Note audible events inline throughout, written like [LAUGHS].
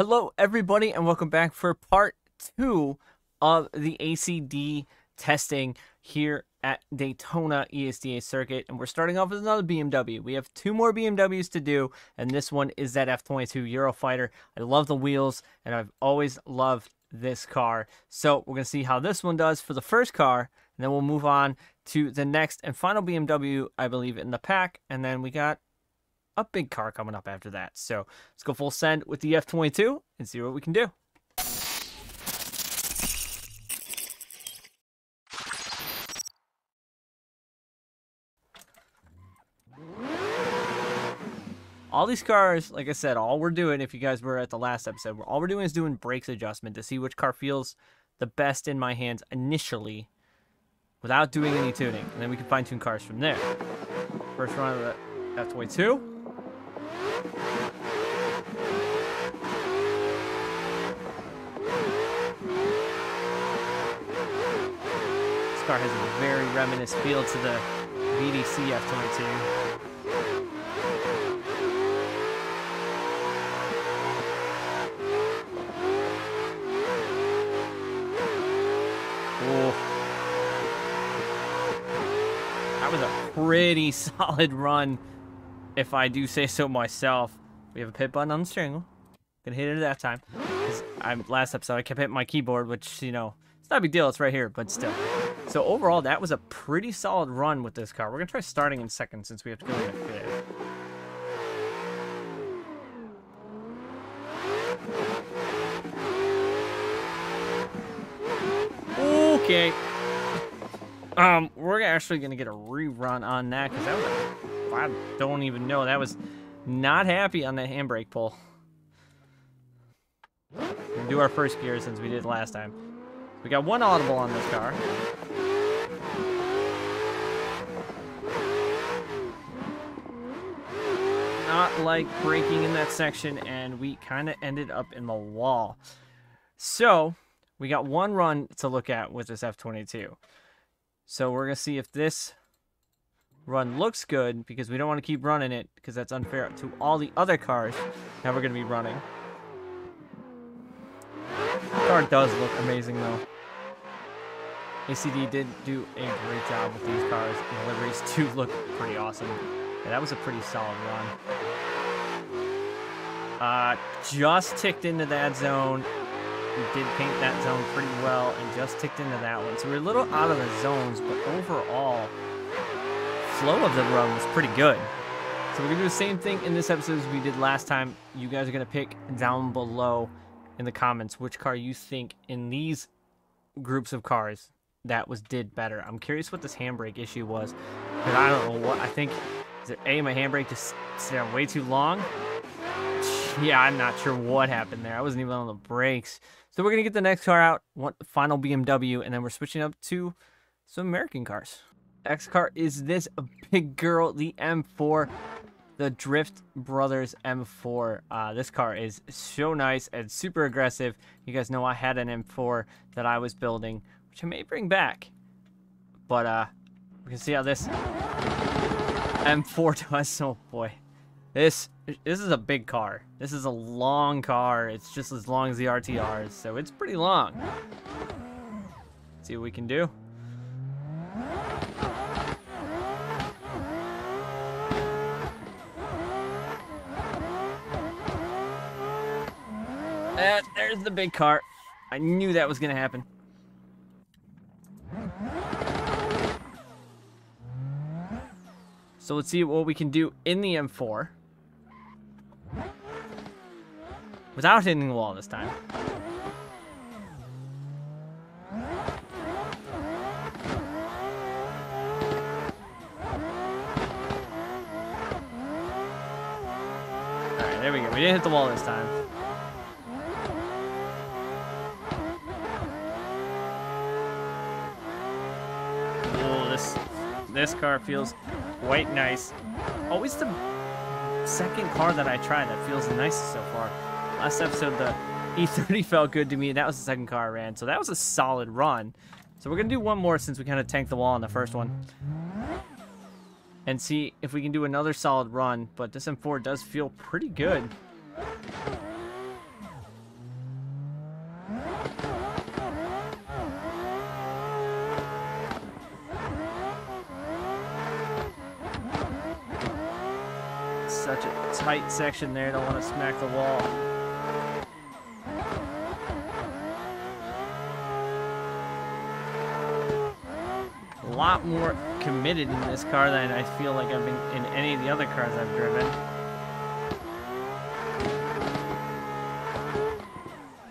Hello, everybody, and welcome back for part two of the ACD testing here at Daytona ESDA circuit. And we're starting off with another BMW. We have two more BMWs to do, and this one is that F22 Eurofighter. I love the wheels, and I've always loved this car. So we're going to see how this one does for the first car, and then we'll move on to the next and final BMW, I believe, in the pack. And then we got a big car coming up after that. So let's go full send with the F-22 and see what we can do. All these cars, like I said, all we're doing, if you guys were at the last episode, all we're doing is doing brakes adjustment to see which car feels the best in my hands initially without doing any tuning. And then we can fine tune cars from there. First run of the F-22. Car has a very reminiscent feel to the VDC F-22. Oh. That was a pretty [LAUGHS] solid run, if I do say so myself. We have a pit button on the steering wheel. Gonna hit it that time. I'm last episode I kept hitting my keyboard, which you know it's not a big deal. It's right here, but still. So overall, that was a pretty solid run with this car. We're gonna try starting in second since we have to go in fifth. Okay. Um, we're actually gonna get a rerun on that because that was a, I don't even know. That was not happy on the handbrake pull. We'll do our first gear since we did last time. We got one audible on this car. Not like breaking in that section, and we kind of ended up in the wall. So, we got one run to look at with this F-22. So we're going to see if this run looks good because we don't want to keep running it because that's unfair to all the other cars that we're going to be running. The car does look amazing though. ACD did do a great job with these cars the liveries do look pretty awesome. Yeah, that was a pretty solid run. Uh, just ticked into that zone we did paint that zone pretty well and just ticked into that one. So we're a little out of the zones, but overall, flow of the run was pretty good. So we're going to do the same thing in this episode as we did last time. You guys are going to pick down below in the comments which car you think in these groups of cars that was did better. I'm curious what this handbrake issue was. Because I don't know what, I think, is it A, my handbrake just sit down way too long? Yeah, I'm not sure what happened there. I wasn't even on the brakes. So we're going to get the next car out, one final BMW, and then we're switching up to some American cars. Next car is this big girl, the M4, the Drift Brothers M4. Uh, this car is so nice and super aggressive. You guys know I had an M4 that I was building, which I may bring back. But uh, we can see how this M4 does. [LAUGHS] Oh boy. This this is a big car. This is a long car. It's just as long as the RTRs, so it's pretty long. Let's see what we can do. There's the big car. I knew that was to happen. So let's see what we can do in the M4. Without hitting the wall this time. Alright, there we go. We didn't hit the wall this time. Oh, this this car feels quite nice. Always the second car that I tried that feels the nicest so far. Last episode, the E30 [LAUGHS] felt good to me. And that was the second car I ran, so that was a solid run. So we're going to do one more since we kind of tanked the wall on the first one. And see if we can do another solid run, but this M4 does feel pretty good. Such a tight section there. Don't want to smack the wall. A lot more committed in this car than I feel like I've been in any of the other cars I've driven. [LAUGHS]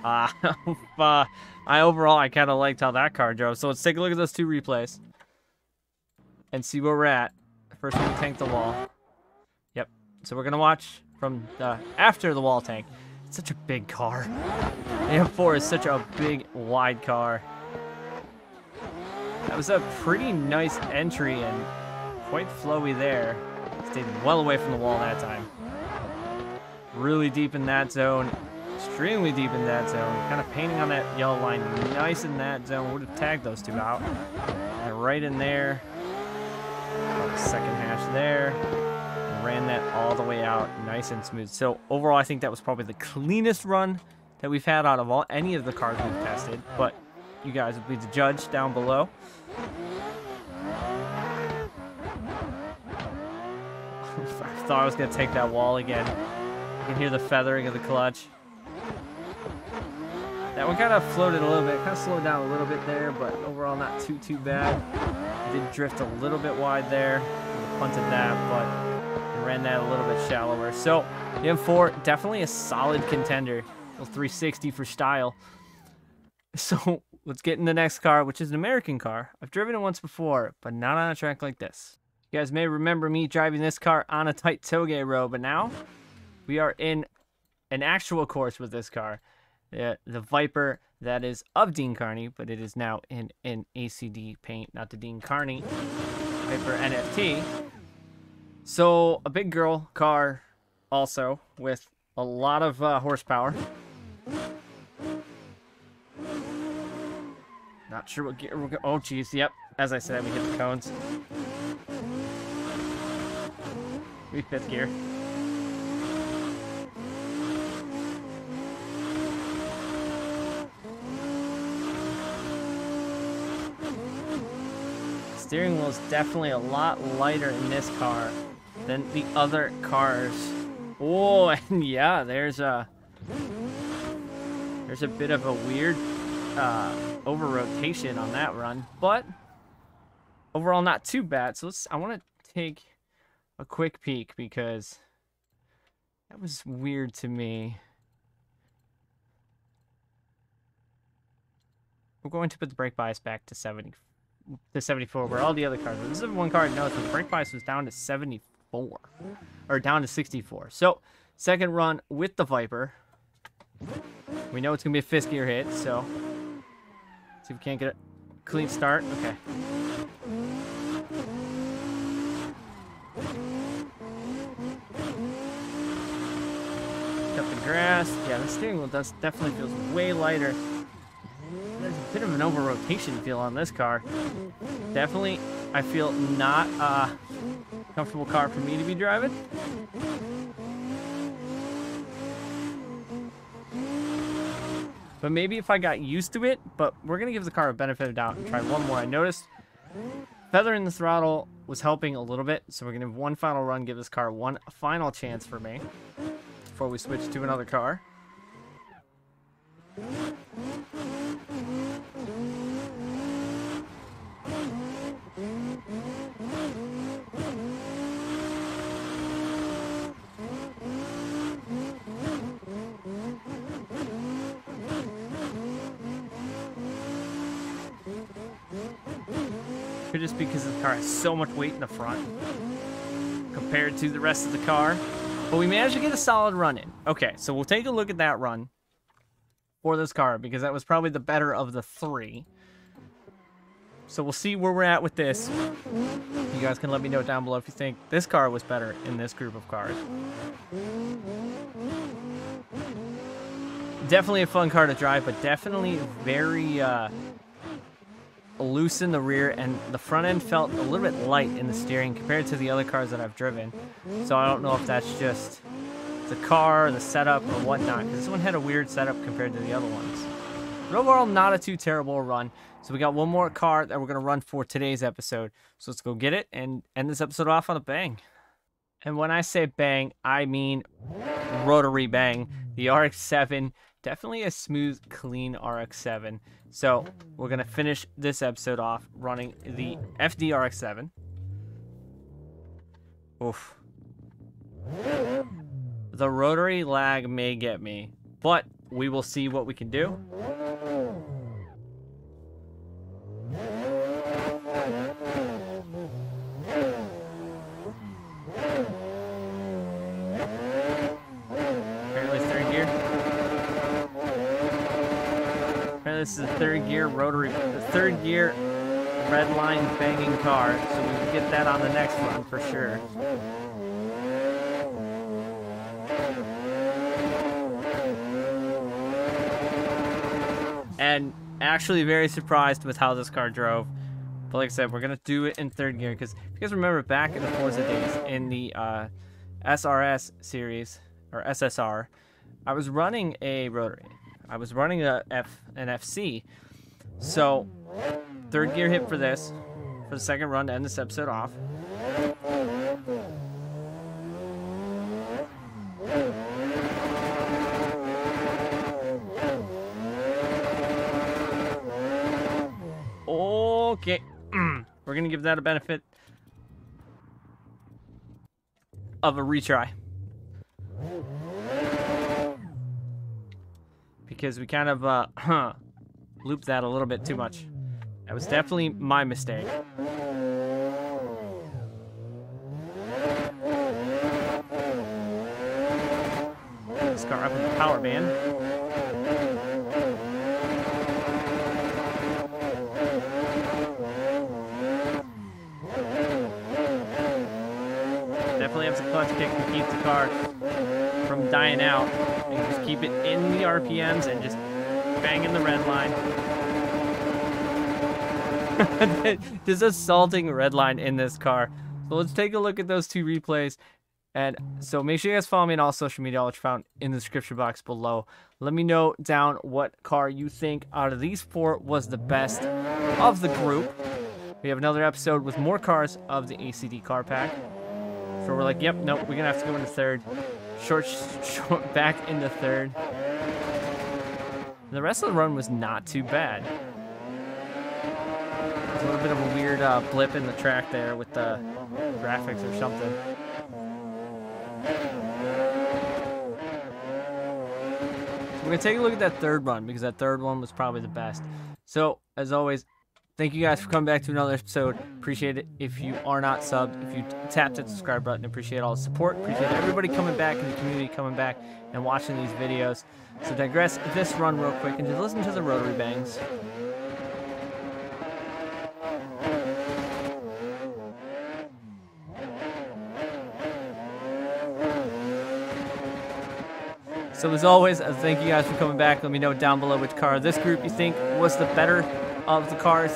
Uh, [LAUGHS] I overall, I kind of liked how that car drove. So let's take a look at those two replays and see where we're at. First one, tank the wall. So we're to watch from the, after the wall tank. It's such a big car. The M4 is such a big, wide car. That was a pretty nice entry and quite flowy there. Stayed well away from the wall that time. Really deep in that zone extremely deep in that zone. Kind of painting on that yellow line nice in that zone. Would have tagged those two out. And right in there. Second hash there. Ran that all the way out nice and smooth. So overall, I think that was probably the cleanest run that we've had out of all any of the cars we've tested. But you guys will be the judge down below. [LAUGHS] I thought I was going to take that wall again. You can hear the feathering of the clutch. That one kind of floated a little bit, kind of slowed down a little bit there, but overall not too, too bad. Did drift a little bit wide there. Punted that, but ran that a little bit shallower. So, the M4, definitely a solid contender. 360 for style. So, [LAUGHS] let's get in the next car, which is an American car. I've driven it once before, but not on a track like this. You guys may remember me driving this car on a tight touge road, but now we are in an actual course with this car the, the Viper that is of Dean Kearney, but it is now in an ACD paint, not the Dean Kearney Viper NFT. So a big girl car also with a lot of uh, horsepower. Not sure what gear we're. Oh, geez. Yep. As I said, we hit the cones. We fifth gear. steering wheel is definitely a lot lighter in this car than the other cars. Oh, [LAUGHS] and yeah, there's a there's a bit of a weird uh, over rotation on that run, but overall not too bad. So let's. I want to take a quick peek because that was weird to me. We're going to put the brake bias back to 70 to 74, where all the other cars This is one car I noticed the brake bias was down to 74, or down to 64. So, second run with the Viper. We know it's going to be a gear hit, so see if we can't get a clean start. Okay. Cut the grass. Yeah, the steering wheel does definitely feels way lighter bit of an over rotation feel on this car. Definitely, I feel not a comfortable car for me to be driving. But maybe if I got used to it, but we're going to give the car a benefit of doubt and try one more. I noticed feathering the throttle was helping a little bit, so we're going to have one final run, give this car one final chance for me before we switch to another car. Could just because the car has so much weight in the front compared to the rest of the car. But we managed to get a solid run in. Okay, so we'll take a look at that run for this car because that was probably the better of the three. So we'll see where we're at with this. You guys can let me know down below if you think this car was better in this group of cars. Definitely a fun car to drive, but definitely very uh, loose in the rear, and the front end felt a little bit light in the steering compared to the other cars that I've driven. So I don't know if that's just the car, the setup, or whatnot. Because this one had a weird setup compared to the other ones. But overall, not a too terrible run. So we got one more car that we're going to run for today's episode. So let's go get it and end this episode off on a bang. And when I say bang, I mean rotary bang. The RX-7, definitely a smooth, clean RX-7. So we're going to finish this episode off running the FD RX-7. Oof. The rotary lag may get me, but we will see what we can do. Apparently third gear. Apparently this is third gear rotary, the third gear red line banging car, so we can get that on the next one for sure. And actually very surprised with how this car drove. But like I said, we're gonna do it in third gear because if you guys remember back in the Forza days in the uh, SRS series or SSR, I was running a rotary. I was running a F an FC. So third gear hit for this for the second run to end this episode off. Okay. We're going to give that a benefit of a retry. Because we kind of uh, looped that a little bit too much. That was definitely my mistake. This car up in the power band. Definitely have some clutch kick keep the car from dying out. And just keep it in the RPMs and just banging the red line. [LAUGHS] just assaulting red line in this car. So let's take a look at those two replays. And so make sure you guys follow me on all social media, which found in the description box below. Let me know down what car you think out of these four was the best of the group. We have another episode with more cars of the ACD car pack. We're like, yep, nope, we're gonna have to go into third. Short, short, back into third. The rest of the run was not too bad. There's a little bit of a weird uh, blip in the track there with the graphics or something. So we're gonna take a look at that third run because that third one was probably the best. So as always, Thank you guys for coming back to another episode. Appreciate it. If you are not subbed, if you tap that subscribe button, appreciate all the support. Appreciate everybody coming back in the community, coming back and watching these videos. So digress this run real quick and just listen to the rotary bangs. So as always, uh, thank you guys for coming back. Let me know down below which car this group you think was the better of the cars.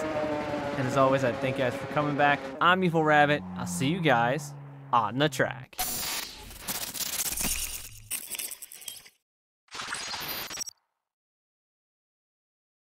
And as always, I thank you guys for coming back. I'm Evil Rabbit. I'll see you guys on the track.